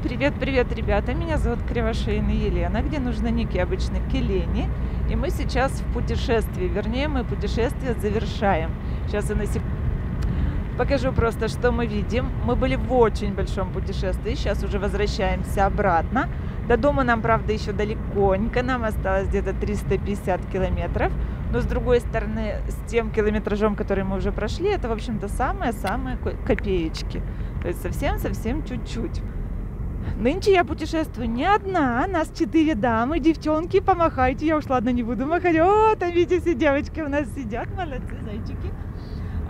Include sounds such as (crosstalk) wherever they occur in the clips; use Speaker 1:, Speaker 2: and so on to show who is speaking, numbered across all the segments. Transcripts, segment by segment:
Speaker 1: Привет, привет, ребята! Меня зовут Кривошейна Елена, где нужники обычно Келени. И мы сейчас в путешествии, вернее, мы путешествие завершаем. Сейчас я на сек... покажу просто, что мы видим. Мы были в очень большом путешествии, сейчас уже возвращаемся обратно. До дома нам, правда, еще далеконько, нам осталось где-то 350 километров. Но, с другой стороны, с тем километражом, который мы уже прошли, это, в общем-то, самые-самые копеечки. То есть совсем-совсем чуть-чуть. Нынче я путешествую не одна, нас четыре дамы, девчонки, помахайте, я уж ладно не буду махать. О, там видите, все девочки у нас сидят, молодцы, зайчики.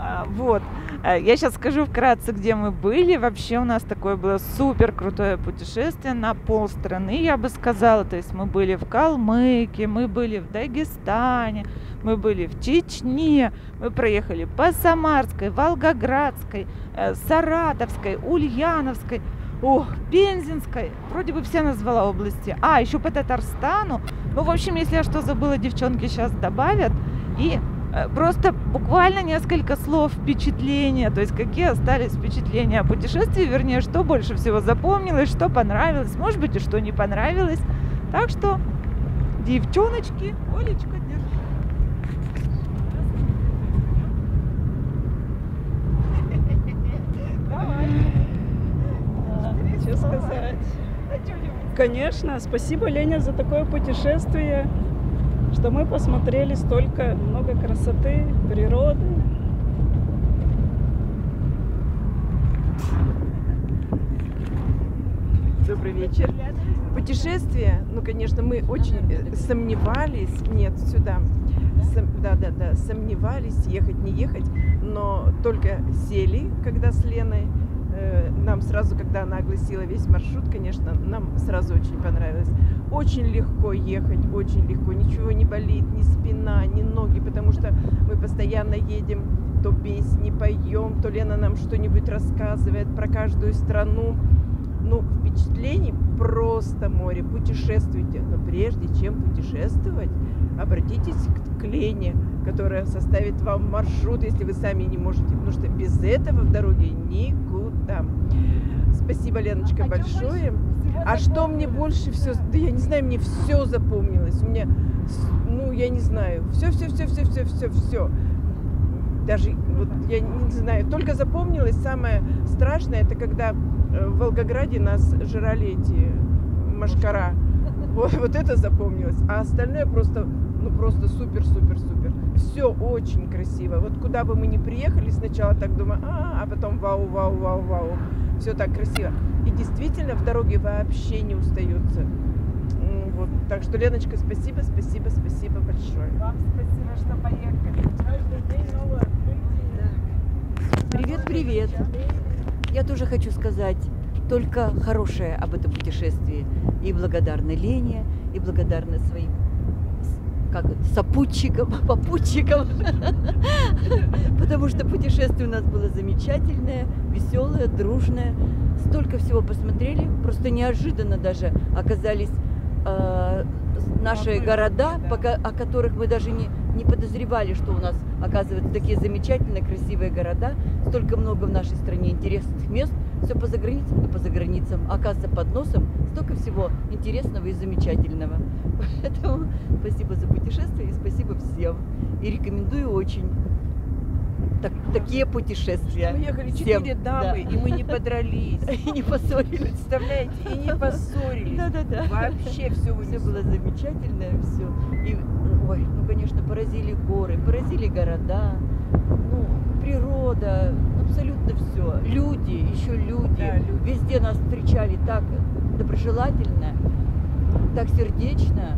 Speaker 1: А, вот, э, я сейчас скажу вкратце, где мы были. Вообще у нас такое было супер крутое путешествие на полстраны, я бы сказала. То есть мы были в Калмыке, мы были в Дагестане, мы были в Чечне, мы проехали по Самарской, Волгоградской, э, Саратовской, Ульяновской – о, Пензенской, вроде бы все назвала области. А, еще по Татарстану. Ну, в общем, если я что забыла, девчонки сейчас добавят. И э, просто буквально несколько слов впечатления, то есть какие остались впечатления о путешествии, вернее, что больше всего запомнилось, что понравилось, может быть, и что не понравилось. Так что, девчоночки, Олечка,
Speaker 2: Конечно, спасибо, Леня, за такое путешествие, что мы посмотрели столько много красоты, природы.
Speaker 3: Добрый вечер. Путешествие, ну, конечно, мы очень э, сомневались, нет, сюда, Сом, да, да, да, сомневались, ехать, не ехать, но только сели, когда с Леной, Э, сразу, когда она огласила весь маршрут, конечно, нам сразу очень понравилось. Очень легко ехать, очень легко, ничего не болит, ни спина, ни ноги, потому что мы постоянно едем, то песни поем, то Лена нам что-нибудь рассказывает про каждую страну. Ну, впечатлений просто море. Путешествуйте. Но прежде чем путешествовать, обратитесь к Лене, которая составит вам маршрут, если вы сами не можете. Потому что без этого в дороге никуда да. Спасибо, Леночка, а большое. А что мне больше все, да я не знаю, мне все запомнилось. У меня, ну, я не знаю, все, все, все, все, все, все, все. Даже, вот, я не знаю, только запомнилось самое страшное, это когда э, в Волгограде нас жрали эти машкара. Вот, вот это запомнилось. А остальное просто, ну, просто супер, супер, супер все очень красиво. Вот куда бы мы ни приехали, сначала так думаю, а, а потом вау, вау, вау, вау. Все так красиво. И действительно в дороге вообще не устается. Вот. Так что, Леночка, спасибо, спасибо, спасибо большое.
Speaker 1: Вам спасибо, что поехали.
Speaker 4: Привет, привет. Я тоже хочу сказать только хорошее об этом путешествии. И благодарна Лене, и благодарна своим как сопутчиком, (laughs) попутчиком, (laughs) потому что путешествие у нас было замечательное, веселое, дружное. Столько всего посмотрели, просто неожиданно даже оказались э, наши города, пока, о которых мы даже не, не подозревали, что у нас оказываются такие замечательные, красивые города, столько много в нашей стране интересных мест, все по заграницам и по заграницам, оказывается под носом столько всего интересного и замечательного. (laughs) Поэтому спасибо за путешествие и спасибо всем. И рекомендую очень так, такие путешествия.
Speaker 3: Мы ехали четыре дамы, да. и мы не подрались. (laughs)
Speaker 4: И не поссорились.
Speaker 3: Представляете, и не поссорились.
Speaker 4: Да, да, да.
Speaker 3: Вообще все
Speaker 4: Все было замечательное, все. И, ой, ну, конечно, поразили горы, поразили города, ну, природа, абсолютно все. Люди, еще люди. Да, люди. Везде нас встречали так доброжелательно, так сердечно.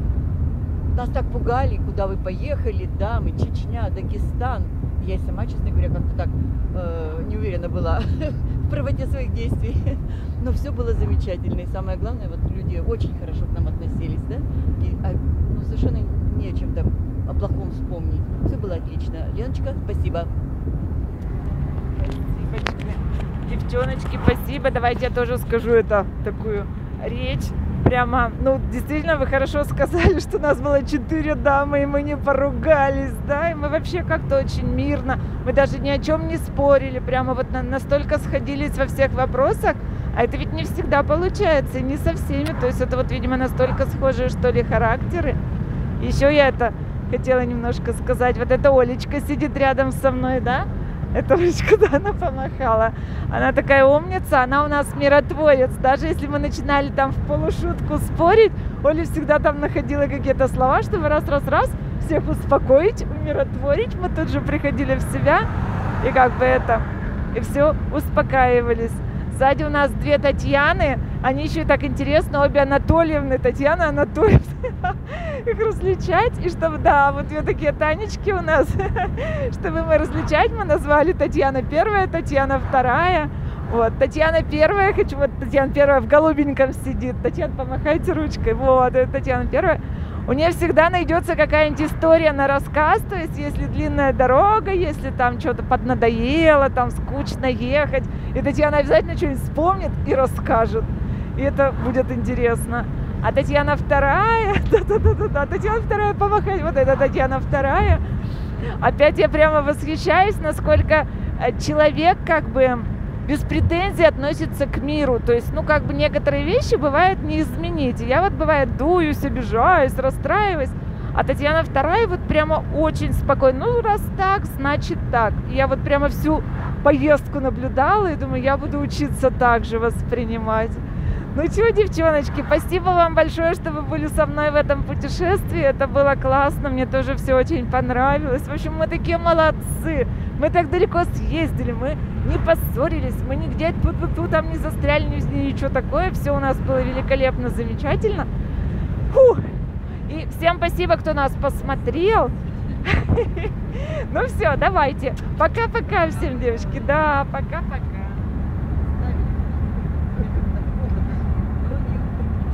Speaker 4: Нас так пугали, куда вы поехали, да, мы Чечня, Дагестан. Я и сама, честно говоря, как-то так э, не уверена была (laughs) в правоте своих действий. (laughs) Но все было замечательно. И самое главное, вот люди очень хорошо к нам относились, да? И, а, ну, совершенно не о чем там о плохом вспомнить. Все было отлично. Леночка. Спасибо.
Speaker 1: Девчоночки, спасибо. Давайте я тоже скажу это такую речь прямо, ну, действительно, вы хорошо сказали, что нас было четыре дамы, и мы не поругались, да, и мы вообще как-то очень мирно, мы даже ни о чем не спорили, прямо вот настолько сходились во всех вопросах, А это ведь не всегда получается, и не со всеми. То есть это вот, видимо, настолько схожие, что ли, характеры. Еще я это хотела немножко сказать. Вот эта Олечка сидит рядом со мной, да? (laughs) Эта Олечка, да, она помахала. Она такая умница, она у нас миротворец. Даже если мы начинали там в полушутку спорить, Оля всегда там находила какие-то слова, чтобы раз-раз-раз всех успокоить, умиротворить. Мы тут же приходили в себя и как бы это, и все успокаивались. Сзади у нас две Татьяны, они еще и так интересно, обе Анатольевны, Татьяна Анатольевна, (laughs) их различать, и чтобы, да, вот две такие Танечки у нас, (laughs) чтобы мы различать, мы назвали Татьяна первая, Татьяна вторая, вот, Татьяна первая, хочу, вот Татьяна первая в голубеньком сидит, Татьяна, помахайте ручкой, вот, Татьяна первая, у нее всегда найдется какая-нибудь история на рассказ, то есть если длинная дорога, если там что-то поднадоело, там скучно ехать, и Татьяна обязательно что-нибудь вспомнит и расскажет. И это будет интересно. А Татьяна вторая, (laughs) да-да-да-да, Татьяна вторая, помахать, вот это Татьяна вторая. Опять я прямо восхищаюсь, насколько э, человек как бы без претензий относится к миру. То есть, ну, как бы некоторые вещи бывает не изменить. Я вот бывает дуюсь, обижаюсь, расстраиваюсь. А Татьяна вторая вот прямо очень спокойно. Ну, раз так, значит так. Я вот прямо всю поездку наблюдала и думаю, я буду учиться так же воспринимать. Ну что, девчоночки, спасибо вам большое, что вы были со мной в этом путешествии. Это было классно, мне тоже все очень понравилось. В общем, мы такие молодцы. Мы так далеко съездили, мы не поссорились, мы нигде тут тут там не застряли, ничего такое. Все у нас было великолепно, замечательно. Фух. И всем спасибо, кто нас посмотрел. (laughs) Ну все, давайте. Пока-пока всем, девочки. Да, пока-пока.